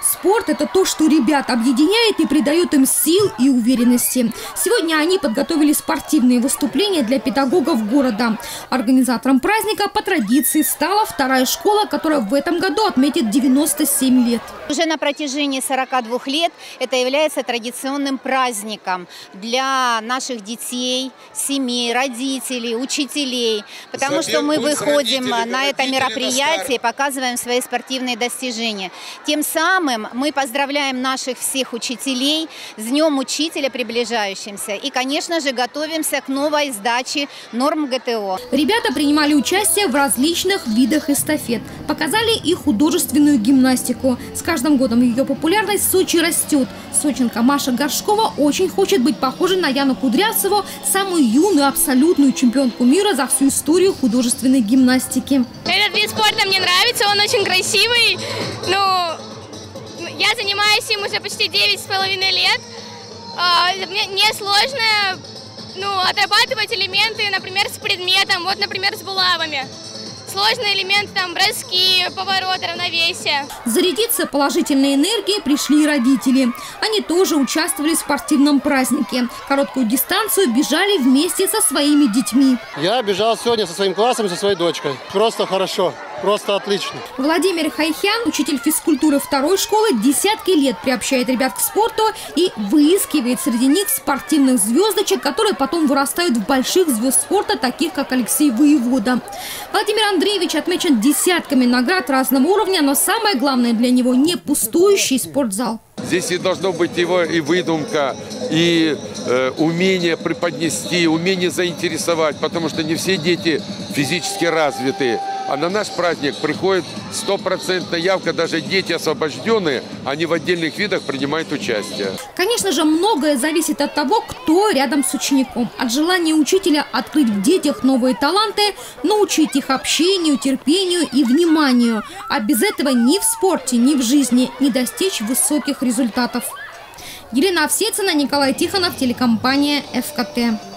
Спорт – это то, что ребят объединяет и придает им сил и уверенности. Сегодня они подготовили спортивные выступления для педагогов города. Организатором праздника по традиции стала вторая школа, которая в этом году отметит 97 лет. Уже на протяжении 42 лет это является традиционным праздником для наших детей, семей, родителей, учителей. Потому что мы выходим на это мероприятие и показываем свои спортивные достижения. Тем самым мы поздравляем наших всех учителей с Днем Учителя приближающимся. И, конечно же, готовимся к новой сдаче норм ГТО. Ребята принимали участие в различных видах эстафет. Показали и художественную гимнастику. С каждым годом ее популярность в Сочи растет. Сочинка Маша Горшкова очень хочет быть похожей на Яну Кудрявцеву, самую юную абсолютную чемпионку мира за всю историю художественной гимнастики. Этот вид спорта мне нравится, он очень красивый. Занимаюсь им уже почти 9,5 лет. А, мне не сложно ну, отрабатывать элементы, например, с предметом, вот, например, с булавами сложные элементы, там, броски, поворот, равновесие. Зарядиться положительной энергией пришли родители. Они тоже участвовали в спортивном празднике. Короткую дистанцию бежали вместе со своими детьми. Я бежал сегодня со своим классом и со своей дочкой. Просто хорошо. Просто отлично. Владимир Хайхян, учитель физкультуры второй школы, десятки лет приобщает ребят к спорту и выискивает среди них спортивных звездочек, которые потом вырастают в больших звезд спорта, таких как Алексей Воевода. Владимир Андреевич отмечен десятками наград разного уровня, но самое главное для него не пустующий спортзал. Здесь и должно быть его и выдумка, и э, умение преподнести, умение заинтересовать, потому что не все дети физически развитые. А на наш праздник приходит стопроцентная явка, даже дети освобожденные, они в отдельных видах принимают участие. Конечно же, многое зависит от того, кто рядом с учеником. От желания учителя открыть в детях новые таланты, научить их общению, терпению и вниманию. А без этого ни в спорте, ни в жизни не достичь высоких результатов. Елена Овсецина, Николай Тихонов, телекомпания «ФКТ».